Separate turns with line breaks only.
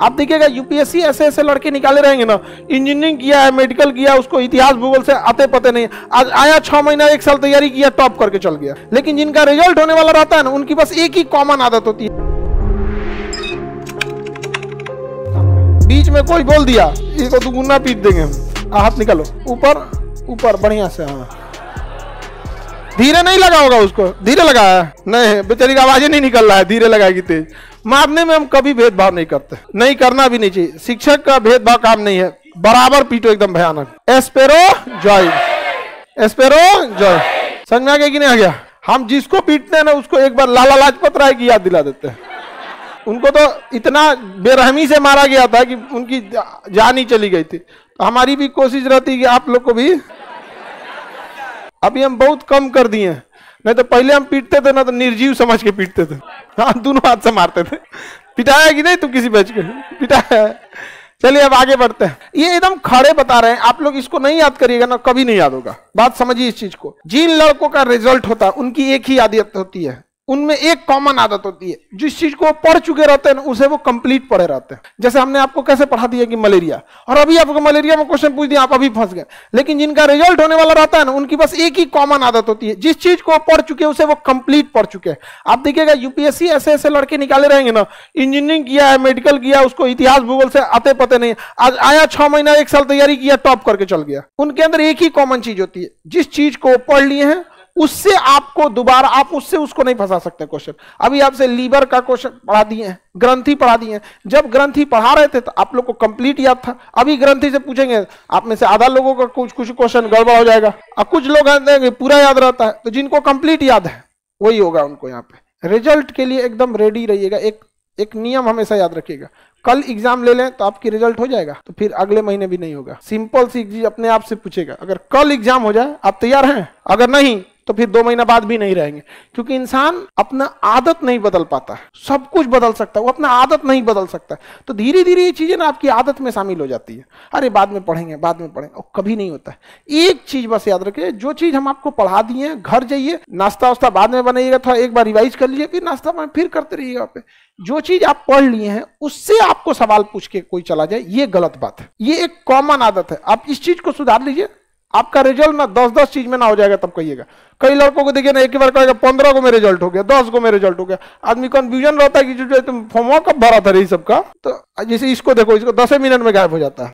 आप देखिएगा यूपीएससी ऐसे ऐसे लड़के निकाले रहेंगे ना इंजीनियरिंग किया है मेडिकल किया, उसको इतिहास भूगोल से आते पते नहीं। आज आया छह महीना, एक साल तैयारी किया टॉप करके चल गया। लेकिन जिनका रिज़ल्ट होने वाला रहता है ना, उनकी बस एक ही कॉमन आदत होती है। बीच में कोई बोल दिया इसको दुगुना पीट देंगे हम। हाथ निकालो। ऊपर ऊपर, बढ़िया से हाँ। धीरे नहीं लगा होगा उसको। धीरे लगाया नहीं, बेचारी का आवाज़ ही नहीं निकल रहा है। धीरे लगाएगी तेज। मारने में हम कभी भेदभाव नहीं करते। नहीं करना भी नहीं चाहिए। शिक्षक का भेदभाव काम नहीं है। बराबर पीटो, एकदम भयानक। एस्पेरो, जॉय। एस्पेरो, जॉय। समझ में आ गया कि नहीं आ गया? हम जिसको पीटते हैं ना, उसको एक बार लाला लाजपत राय की याद दिला देते हैं। उनको तो इतना बेरहमी से मारा गया था कि उनकी जान ही चली गई थी। तो हमारी भी कोशिश रहती कि आप लोग को भी अभी हम बहुत कम कर दिए हैं। नहीं तो पहले हम पीटते थे, ना तो निर्जीव समझ के पीटते थे। हाँ दोनों हाथ से मारते थे। पिटाया कि नहीं तू किसी बच के? पिटाया चलिए अब आगे बढ़ते हैं। ये एकदम खड़े बता रहे हैं। आप लोग इसको नहीं याद करिएगा ना, कभी नहीं याद होगा। बात समझिए इस चीज़ को। जिन लड़कों का रिज़ल्ट होता है, उनकी एक ही आदत होती है। उनमें एक कॉमन आदत होती है। जिस चीज़ को पढ़ चुके रहते हैं, उसे वो कंप्लीट पढ़े रहते हैं। जैसे हमने आपको कैसे पढ़ा दिया कि मलेरिया और अभी आपको मलेरिया में क्वेश्चन पूछ दिया, आप अभी फंस गए। लेकिन जिनका रिज़ल्ट होने वाला रहता है ना, उनकी बस एक ही कॉमन आदत होती है। जिस चीज़ को पढ़ चुके उसे वो कंप्लीट पढ़ चुके हैं। आप देखिएगा यूपीएससी ऐसे ऐसे लड़के निकाले रहेंगे ना इंजीनियरिंग किया है मेडिकल किया उसको इतिहास भूगोल से आते पते नहीं। आज आया छह महीना, एक साल तैयारी किया टॉप करके चल गया। उनके अंदर एक ही कॉमन चीज़ होती है। जिस चीज़ को पढ़ लिए हैं उससे आपको दोबारा, आप उससे उसको नहीं फंसा सकते क्वेश्चन अभी आपसे लीवर का क्वेश्चन पढ़ा दिए हैं, ग्रंथि पढ़ा दिए हैं. जब ग्रंथि पढ़ा रहे थे तो आप लोग को कंप्लीट याद था. अभी ग्रंथि से पूछेंगे, आप में से आधा लोगों का कुछ कुछ क्वेश्चन गड़बड़ हो जाएगा. और कुछ लोग पूरा याद रहता है. तो जिनको कंप्लीट याद है, वही होगा उनको यहाँ पे. रिज़ल्ट के लिए एकदम रेडी रहिएगा. एक एक नियम हमेशा याद रखिएगा. कल एग्ज़ाम ले लें तो आपकी रिज़ल्ट हो जाएगा. तो फिर अगले महीने भी नहीं होगा. सिंपल सी चीज़ अपने आप से पूछेगा अगर कल एग्ज़ाम हो जाए, आप तैयार हैं? अगर नहीं तो फिर दो महीना बाद भी नहीं रहेंगे। क्योंकि इंसान अपना आदत नहीं बदल पाता है। सब कुछ बदल सकता है, वो अपना आदत नहीं बदल सकता तो धीरे धीरे ये चीज़ें ना आपकी आदत में शामिल हो जाती है। अरे, बाद में पढ़ेंगे, बाद में पढ़ेंगे। और कभी नहीं होता है। एक चीज़ बस याद रखिए, जो चीज़ हम आपको पढ़ा दिए घर जाइए, नाश्ता वास्ता बाद में बनाइएगा, थोड़ा एक बार रिवाइज कर लीजिए, फिर नाश्ता फिर करते रहिएगा पे। जो चीज़ आप पढ़ लिए हैं, उससे आपको सवाल पूछ के कोई चला जाए, ये गलत बात है। ये एक कॉमन आदत है। आप इस चीज़ को सुधार लीजिए। आपका रिज़ल्ट ना दस दस चीज़ में ना हो जाएगा, तब कहिएगा। कई लड़कों को देखिए ना, एक बार कहेगा, पंद्रह को मेरे रिज़ल्ट हो गया, दस को में रिज़ल्ट हो गया। आदमी कंफ्यूजन रहता है कि जो फॉर्म कब भरा था रही सबका तो जैसे इसको देखो, इसको दस मिनट में गायब हो जाता है।